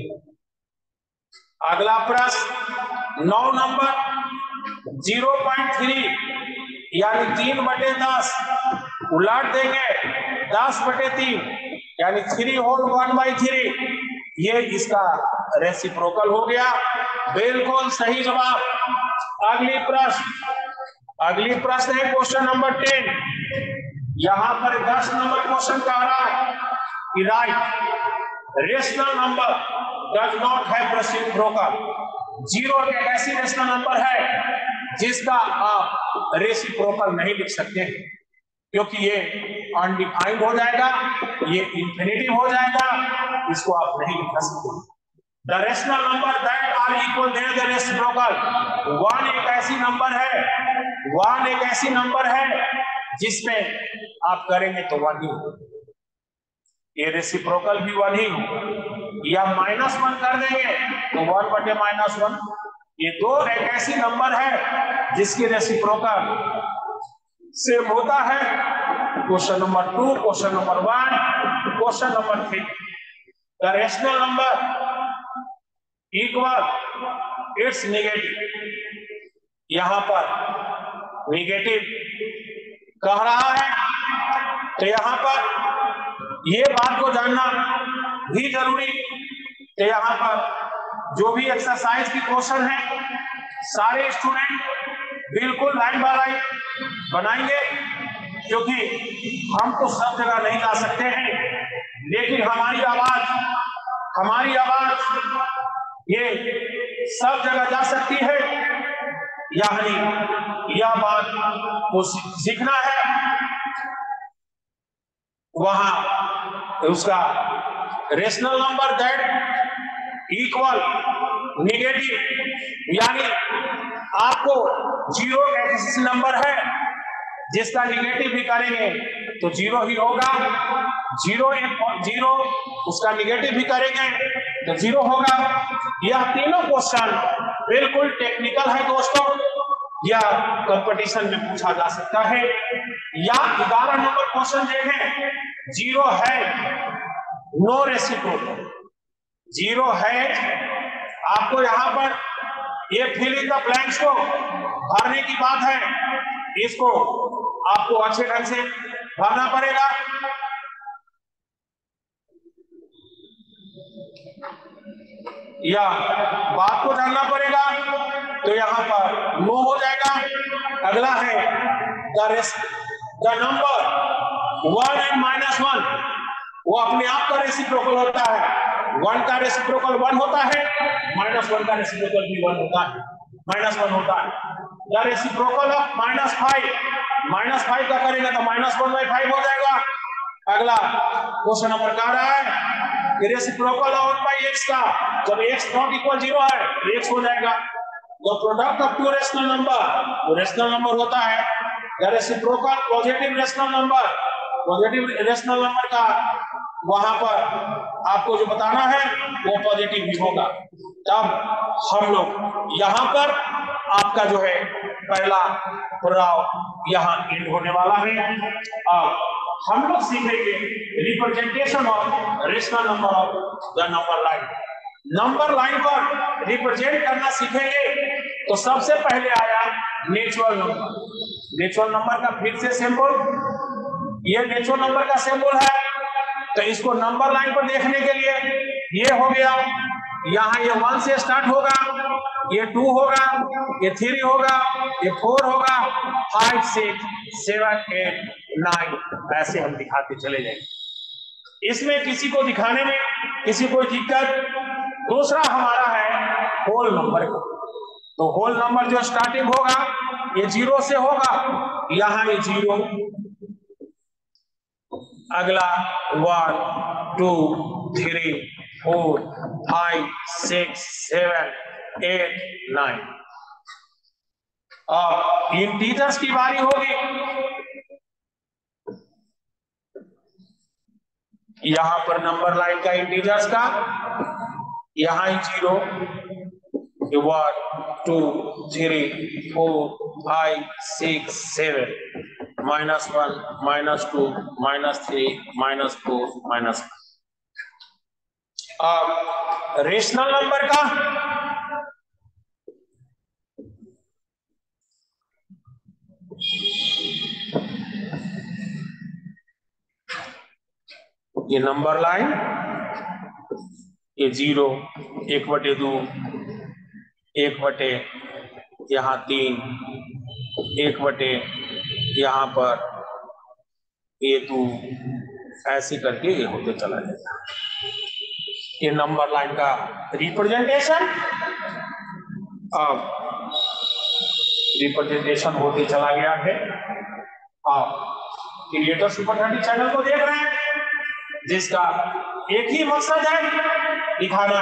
अगला प्रश्न नौ नंबर जीरो पॉइंट थ्री यानी तीन बटे दस उलट देंगे दस बटे तीन यानी three whole one by three ये इसका रेसिप्रोकल हो गया बिल्कुल सही जवाब अगली प्रश्न अगली प्रश्न है क्वेश्चन नंबर टेन यहां पर दस नंबर क्वेश्चन कह रहा है कि write rational number does not है जीरो एक ऐसी रेशनल नंबर है जिसका आप प्रोकर नहीं लिख सकते हैं क्योंकि ये अनडिफाइंड हो जाएगा ये इंफिनेटिव हो जाएगा इसको आप नहीं लिख सकते the rational number that are equal there the reciprocal one एक ऐसी नंबर है वन एक ऐसी नंबर है जिसमें आप करेंगे तो वन ही ये रेसिप्रोकल भी वन ही या माइनस वन कर देंगे तो वन बटे माइनस वन ये दो एक ऐसी नंबर है जिसकी रेसिप्रोकल सेम होता है question number two question number one question number three the rational number equal it's negative यहां पर नेगेटिव कह रहा है तो यहां पर यह बात को जानना भी जरूरी तो यहां पर जो भी एक्सरसाइज की क्वेश्चन है सारे स्टूडेंट बिल्कुल लाइन बाय लाइन बनाएंगे क्योंकि हम तो सब जगह नहीं जा सकते हैं लेकिन हमारी आवाज हमारी आवाज ये सब जगह जा सकती है यानी यह बात को सीखना है वहां उसका rational number that equal negative यानी आपको जीरो नंबर है जिसका निगेटिव भी करेंगे तो जीरो ही होगा जीरो जीरो उसका निगेटिव भी करेंगे तो जीरो होगा यह तीनों क्वेश्चन बिल्कुल टेक्निकल है दोस्तों यह कंपटीशन में पूछा जा सकता है या ग्यारह नंबर क्वेश्चन देखें जीरो है नो रेसिप्रोकल जीरो है आपको यहां पर ये फिल इन द ब्लैंक्स को भरने की बात है इसको आपको अच्छे ढंग से भरना पड़ेगा या बात को जानना पड़ेगा तो यहाँ पर नो हो जाएगा अगला है the the number one and minus one वो अपने आप का रेसिप्रोकल होता है वन का रेसिप्रोकल वन होता है माइनस वन का रेसिप्रोकल भी वन होता है माइनस वन होता है the reciprocal of minus five minus five का करेगा तो माइनस वन बाई फाइव हो जाएगा अगला क्वेश्चन नंबर कह रहा है रेसिप्रोकल है बाय by x का जब x नॉट इक्वल 0 है तो x हो जाएगा तो product of two rational number rational number होता है या reciprocal positive rational number positive rational number का वहां पर आपको जो बताना है वो पॉजिटिव ही होगा तब हम लोग यहां पर आपका जो है पहला पड़ाव यहां एंड होने वाला है अब हम लोग सीखेंगे representation of rational number of the number line number line पर रिप्रेजेंट करना सीखेंगे तो सबसे पहले आया नेचुरल नंबर नेचुरल नंबर का फिर से सिंबल ये नेचुरल नंबर का सिंबल है तो इसको नंबर लाइन पर देखने के लिए ये हो गया यहाँ ये वन से स्टार्ट होगा ये टू होगा ये थ्री होगा ये फोर होगा five six seven eight nine ऐसे हम दिखाते चले जाएंगे इसमें किसी को दिखाने में किसी को दिक्कत दूसरा हमारा है होल नंबर का तो होल नंबर जो स्टार्टिंग होगा ये जीरो से होगा यहाँ ये जीरो अगला one two three four, five, six, seven, eight, nine. अब इंटीजर्स की बारी होगी यहां पर नंबर लाइन का इंटीजर्स का यहां zero one two three four five six seven minus one minus two minus three minus four minus five rational number का ये नंबर लाइन ये जीरो एक बटे दो एक बटे यहाँ तीन एक बटे यहां पर ये दो ऐसे करके ये होते चला जाता है ये नंबर लाइन का रिप्रेजेंटेशन अब रिप्रेजेंटेशन होते चला गया है आप क्रिएटर सुपर थर्टी चैनल को देख रहे हैं जिसका एक ही मकसद है दिखाना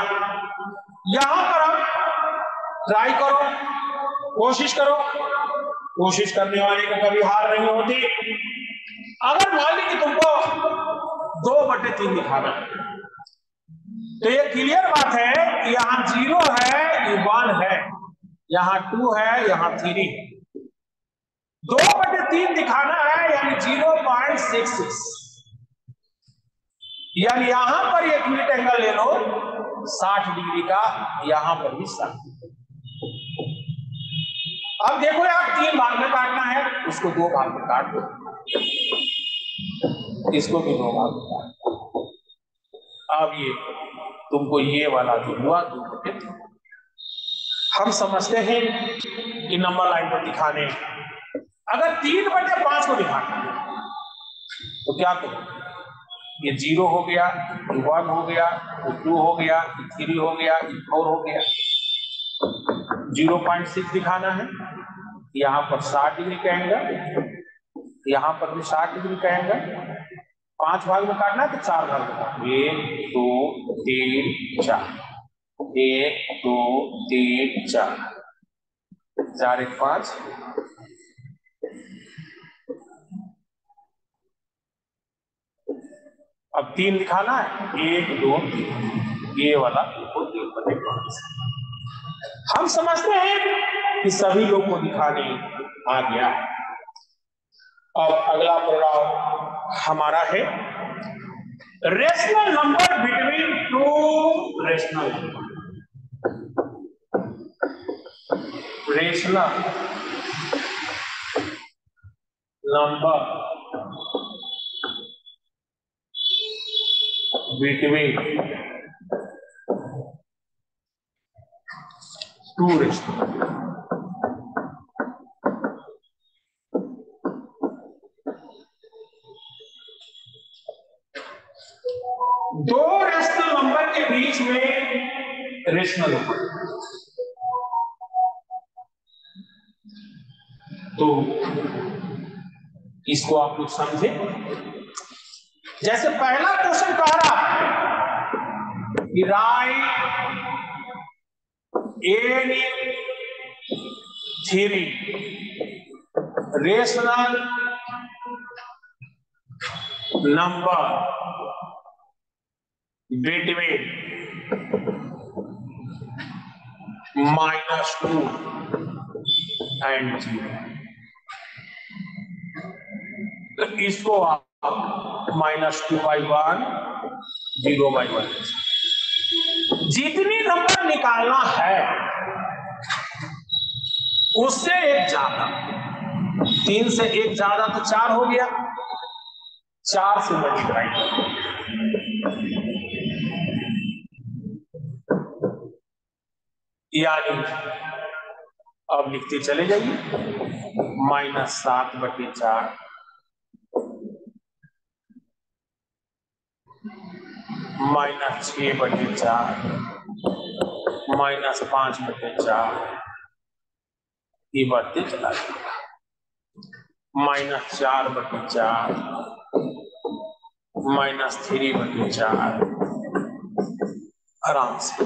यहां पर आप ट्राई करो कोशिश करो कोशिश करने वाले को कभी हार नहीं होती अगर मान लीजिए तुमको दो बटे तीन दिखाना है तो ये क्लियर बात है यहां जीरो है ये वन है यहां टू है यहां थ्री है दो बटे तीन दिखाना है यानी जीरो पॉइंट सिक्स सिक्स यानी यहां पर एक मिनट एंगल ले लो साठ डिग्री का यहां पर भी साठ अब देखो यार तीन भाग में काटना है उसको दो भाग में काट दो इसको भी दो भाग में काट अब ये तुमको ये वाला जो हुआ तुमको फिर हम समझते हैं कि नंबर लाइन को दिखाने अगर तीन बटे पांच को दिखाना तो क्या करो ये जीरो हो गया ये वन हो गया ये टू हो गया ये थ्री हो गया ये फोर हो गया जीरो पॉइंट सिक्स दिखाना है यहां पर साठ डिग्री कहेंगे यहां पर भी साठ डिग्री कहेंगे पांच भाग में काटना है तो चार भाग में काटना एक दो तीन चार एक दो तीन चार चार एक पांच अब तीन दिखाना है एक दो तीन ये वाला हम समझते हैं कि सभी लोग को दिखाने आ गया अब अगला प्रणाम हमारा है rational number between two rational number rational number between two rational rational तो इसको आप लोग समझे जैसे पहला क्वेश्चन कह रहा कि write any three rational number between minus two and zero तो इसको आप minus two by one zero by one जितनी नंबर निकालना है उससे एक ज्यादा तीन से एक ज्यादा तो चार हो गया चार से मल्टीप्लाई यानी अब लिखते चले जाइए माइनस सात बटे चार माइनस छ बटे चार माइनस पांच बटे चार ये बढ़ते तो चला माइनस चार बटे चार माइनस थ्री बटे चार आराम से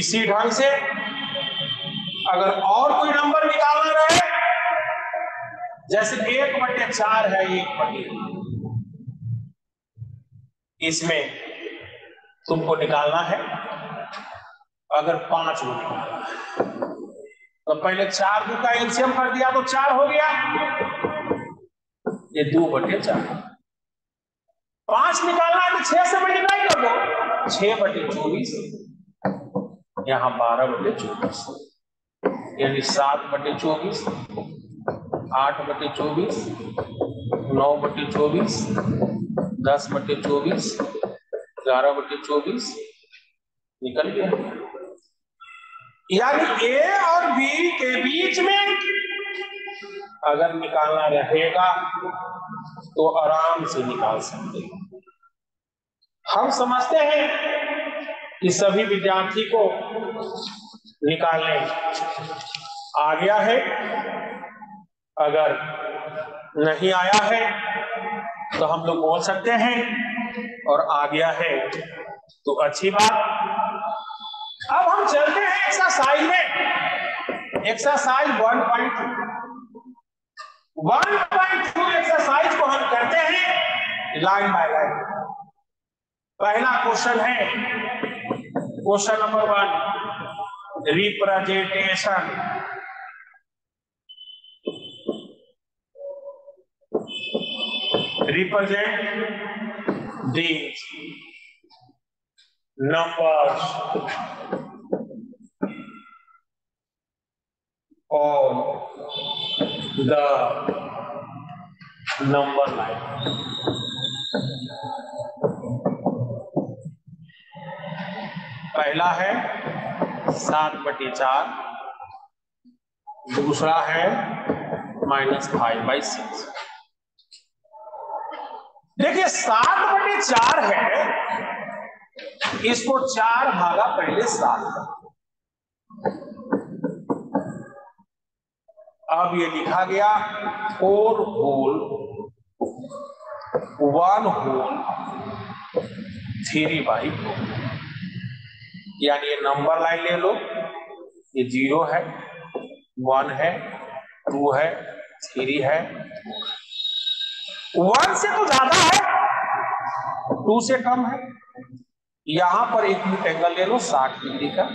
इसी ढंग से अगर और कोई नंबर निकालना रहे जैसे एक बटे चार है एक बटे इसमें तुमको निकालना है अगर पांच हो तो, तो पहले चार दो का एल्सियम कर दिया तो चार हो गया ये दो बटे चार पांच निकालना है तो छह से मल्टीप्लाई कर दो छह बटे चौबीस यहाँ बारह बटे चौबीस यानी सात बटे चौबीस आठ बटे चौबीस नौ बटे चौबीस दस बटे चौबीस ग्यारह बटे चौबीस निकल गया यानी ए और बी के बीच में अगर निकालना रहेगा तो आराम से निकाल सकते हम समझते हैं कि सभी विद्यार्थी को निकालने आ गया है अगर नहीं आया है तो हम लोग बोल सकते हैं और आ गया है तो अच्छी बात अब हम चलते हैं एक्सरसाइज में exercise one point two one point two exercise को हम करते हैं लाइन बाय लाइन पहला क्वेश्चन है Question number 1, representation. Represent these numbers on the number line. पहला है सात बटे चार दूसरा है माइनस फाइव बाई सिक्स देखिए सात बटे चार है इसको चार भागा पहले सात अब ये लिखा गया four whole one whole three by four यानी ये नंबर लाइन ले लो ये जीरो है वन है टू है थ्री है वन से तो ज्यादा है टू से कम है यहां पर एक एंगल ले लो साठ डिग्री का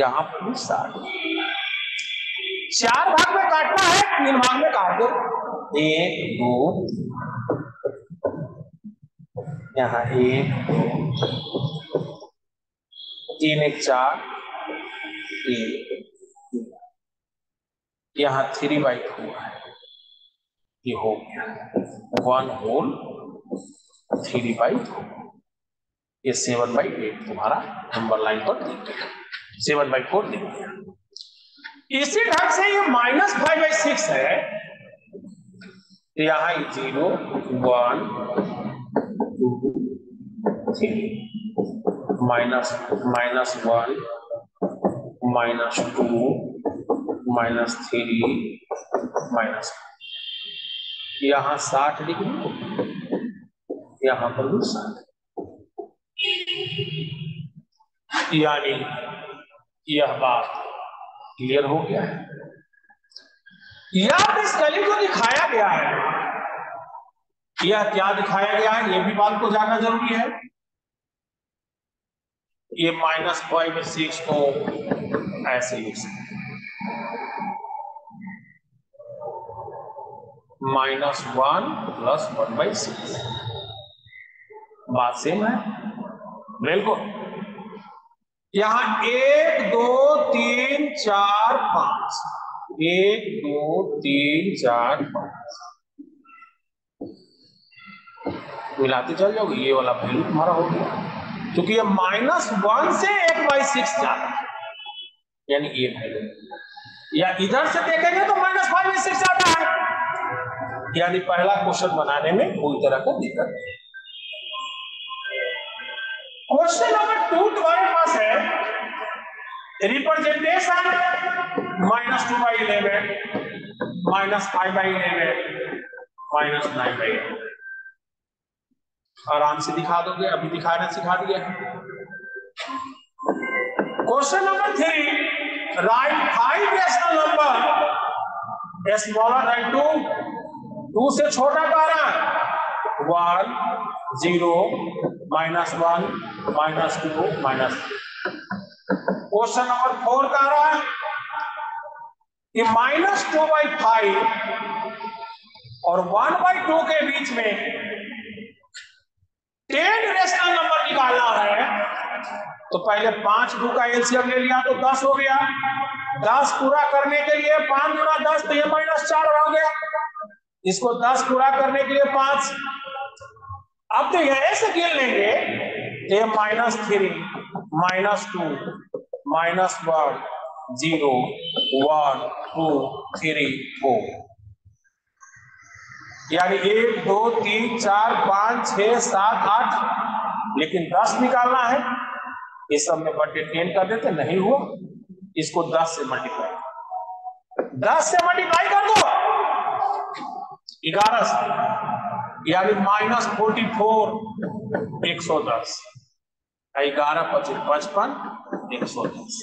यहां पर भी साठ चार भाग में काटना है तीन भाग में काट दो एक दो यहां एक दो तीन एक चार ये यहाँ थ्री बाई टू है ये हो गया one whole three by two ये सेवन बाई एट तुम्हारा नंबर लाइन पर दिख गया सेवन बाई फोर दिख गया इसी ढंग से ये माइनस फाइव बाई सिक्स है यहां zero one two three minus minus one minus two minus three minus यहां साठ डिग्री यहां पर भी साठ यानी यह बात क्लियर हो गया है यह इस स्केलिन को दिखाया गया है यह क्या दिखाया गया है यह भी बात को जानना जरूरी है ये माइनस फाइव सिक्स को ऐसे लिख सकते minus one plus one by six बात सेम है बिल्कुल यहां एक दो तीन चार पांच एक दो तीन चार पांच मिलाते चल जाओगे ये वाला वैल्यू तुम्हारा हो गया क्योंकि ये माइनस वन से एक बाई सिक्स जाता है यानी ये या इधर से देखेंगे तो माइनस फाइव बाई सिक्स आता है यानी पहला क्वेश्चन बनाने में कोई तरह का दिक्कत नहीं क्वेश्चन नंबर टू तुम्हारे पास है representation minus two by eleven minus five by eleven minus nine by eleven आराम से दिखा दोगे अभी दिखाना सिखा दिया है question number three write five rational number smaller than two two से छोटा बारह one zero minus one minus two minus question number four का रहा कि माइनस टू बाई फाइव और वन बाई टू के बीच में टेन रेस का नंबर निकालना है तो पहले पांच दू का एलसीएम ले लिया तो दस हो गया दस पूरा करने के लिए पांच गुना दस तो ये माइनस चार हो गया इसको दस पूरा करने के लिए पांच अब तो यह ऐसे गिन लेंगे ये minus three minus two minus one zero one two three four यानी एक दो तीन चार पांच छह सात आठ लेकिन दस निकालना है इस सब में बटे टेन कर देते नहीं हुआ इसको दस से मल्टीप्लाई दस से मल्टीप्लाई कर दो ग्यारह से यानी माइनस फोर्टी फोर एक सौ दस ग्यारह पच्चीस पचपन एक सौ दस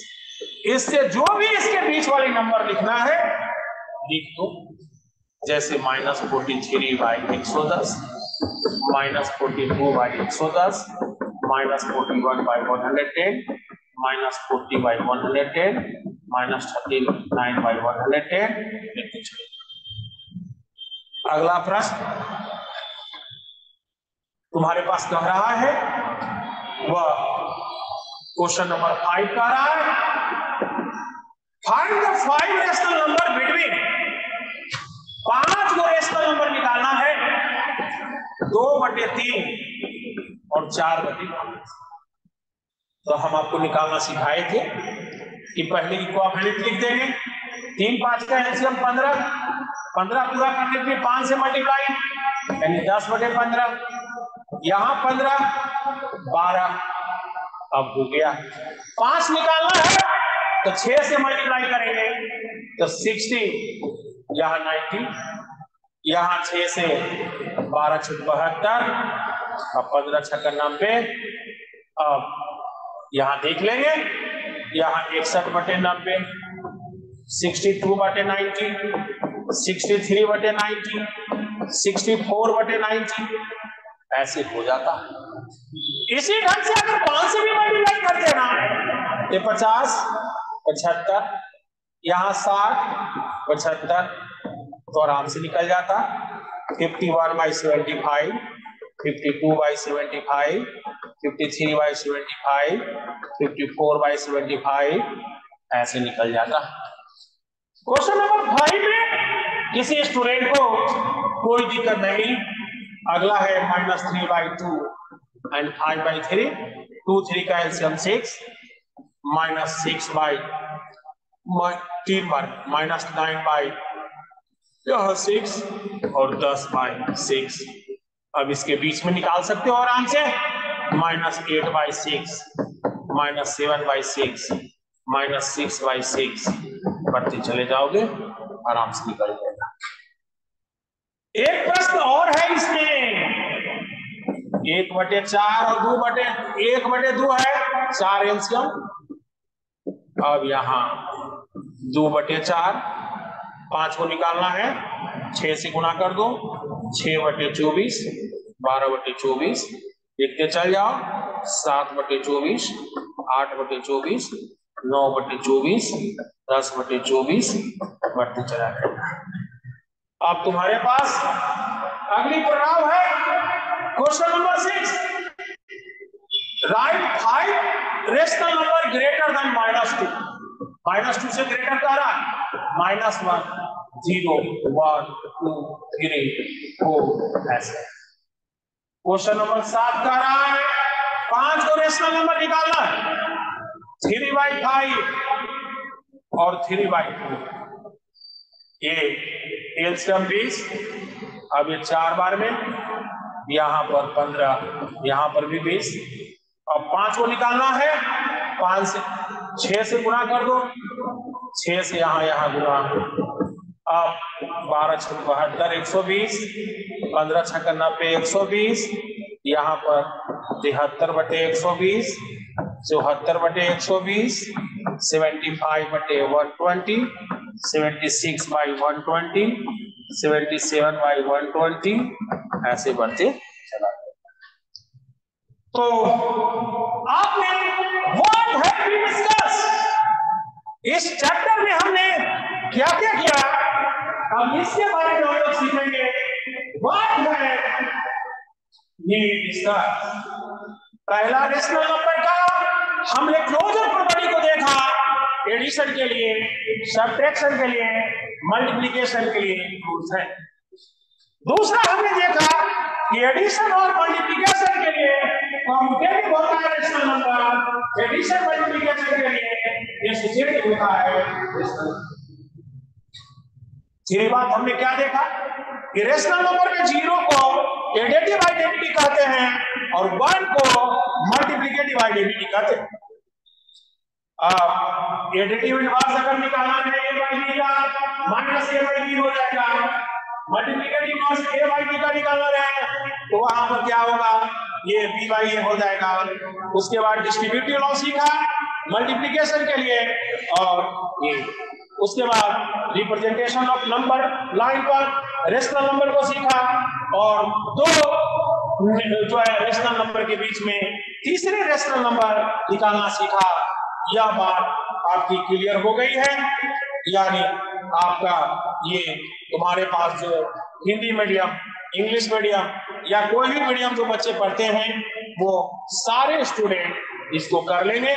इससे जो भी इसके बीच वाली नंबर लिखना है लिख दो जैसे माइनस फोर्टी थ्री बाई एक सौ दस माइनस फोर्टी टू बाई एक सौ दस minus forty one by one hundred ten minus forty by one hundred ten minus thirty nine by one hundred ten अगला प्रश्न तुम्हारे पास कह रहा है वह क्वेश्चन नंबर फाइव कह रहा है find the five rational number between पांच को रेस्टल नंबर निकालना है दो बटे तीन और चार बटे तो हम आपको निकालना सिखाए थे कि पहले इक्वावेलेंट e लिख देंगे तीन पांच का एलसीएम पंद्रह पंद्रह पूरा करने लिए पांच से मल्टीप्लाई यानी दस बटे पंद्रह यहां पंद्रह बारह अब हो गया पांच निकालना है तो छह से मल्टीप्लाई करेंगे तो सिक्सटी यहाँ नाइन्टी यहाँ छह से बारह छह बहत्तर और पंद्रह छह नब्बे अब यहाँ देख लेंगे यहाँ इकसठ बटे नब्बे सिक्सटी टू बटे नाइन्टी सिक्सटी थ्री बटे नाइन्टी सिक्सटी फोर बटे नाइन्टी ऐसे हो जाता है इसी ढंग से अगर पांच से भी मल्टीप्लाई कर देना ये पचास पचहत्तर यहाँ साठ पचहत्तर तो आराम से निकल जाता 51 one by seventy five fifty two by seventy five fifty three by seventy five fifty four by seventy five ऐसे निकल जाता क्वेश्चन नंबर फाइव में किसी स्टूडेंट को कोई दिक्कत नहीं अगला है minus three by two and five by three two three का LCM six minus six by तीन बार माइनस नाइन बाई यह सिक्स और दस बाई सिक्स अब इसके बीच में निकाल सकते हो आराम से minus eight by six minus seven by six minus six by six बढ़ते चले जाओगे आराम से निकल जाएगा एक प्रश्न और है इसमें एक बटे चार और दो बटे एक बटे दो है चार एल्सियम अब यहां दो बटे चार पांच को निकालना है छह से गुना कर दो छह बटे चौबीस बारह बटे चौबीस देखते चल जाओ सात बटे चौबीस आठ बटे चौबीस नौ बटे चौबीस दस बटे चौबीस बढ़ते चला गया अब तुम्हारे पास अगली प्रणाम है question number six write five rational number greater than minus two minus two से ग्रेटर कह रहा है minus one zero one two three four ऐसे क्वेश्चन नंबर सात कह रहा है पांच को रेशनल नंबर निकालना है थ्री बाई फाइव और थ्री बाई टू ये एल बीस अब ये चार बार में यहां पर पंद्रह यहां पर भी बीस अब पांच को निकालना है पांच से छह से गुणा कर दो छह से यहाँ यहाँ गुना आप बारह छः बहत्तर एक सौ बीस पंद्रह छक्का नब्बे एक सौ बीस यहाँ पर तिहत्तर बटे एक सौ बीस चौहत्तर बटे एक सौ बीस सेवेंटी फाइव बटे one twenty seventy six by one twenty seventy seven by one twenty ऐसे बढ़ते चला तो आपने हैप्पी मिस्टर इस चैप्टर में हमने क्या क्या किया अब इसके बारे में हम लोग सीखेंगे वाट है पहला रेशनल नंबर का हमने क्लोजर प्रॉपर्टी को देखा एडिशन के लिए सब्ट्रैक्शन के लिए मल्टीप्लीकेशन के लिए रूल्स है दूसरा हमने देखा कि एडिशन और मल्टीप्लीकेशन के लिए कॉम्पिटेटिव होता है रेशनल नंबर एडिशन मल्टीप्लीकेशन के लिए एसोसिएट होता है ये बात हमने क्या देखा इरेशनल नंबर के जीरो को एडेटिव आइडेंटिटी कहते हैं और वन को मल्टीप्लीकेटिव आइडेंटिटी कहते हैं आप एडेटिव एडवांस अगर निकालना है ए बाई बी का माइनस ए बाई बी हो जाएगा मल्टीप्लीकेटिव मास ए बाई बी का रहे हैं तो वहां पर क्या होगा ये बी बाई ए हो जाएगा उसके बाद डिस्ट्रीब्यूटिव लॉ सीखा मल्टीप्लीकेशन के लिए और ये उसके बाद रिप्रेजेंटेशन ऑफ नंबर लाइन पर रेशनल नंबर को सीखा और दो जो है रेशनल नंबर के बीच में तीसरे रेशनल नंबर निकालना सीखा यह बात आपकी क्लियर हो गई है यानी आपका ये तुम्हारे पास जो हिंदी मीडियम इंग्लिश मीडियम या कोई भी मीडियम जो बच्चे पढ़ते हैं वो सारे स्टूडेंट इसको कर लेंगे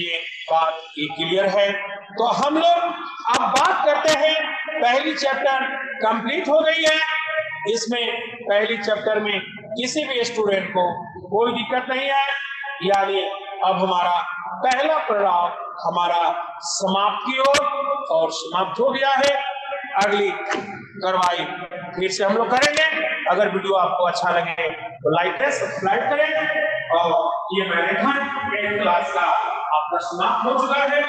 ये बात ये क्लियर है तो हम लोग अब बात करते हैं पहली चैप्टर कंप्लीट हो गई है इसमें पहली चैप्टर में किसी भी स्टूडेंट को कोई दिक्कत नहीं है यानी अब हमारा पहला पड़ाव हमारा समाप्त की ओर और समाप्त हो गया है अगली कार्रवाई फिर से हम लोग करेंगे अगर वीडियो आपको अच्छा लगे तो लाइक करें सब्सक्राइब करें और ये मैराथन क्लास का आपका समाप्त हो चुका है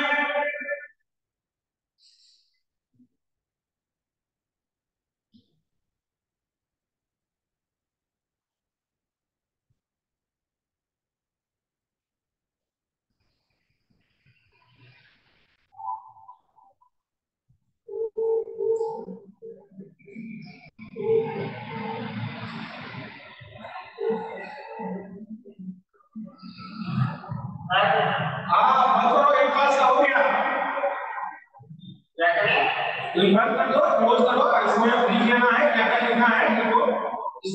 हाँ मत कर दो करो इसमें लेना है क्या क्या लिखना है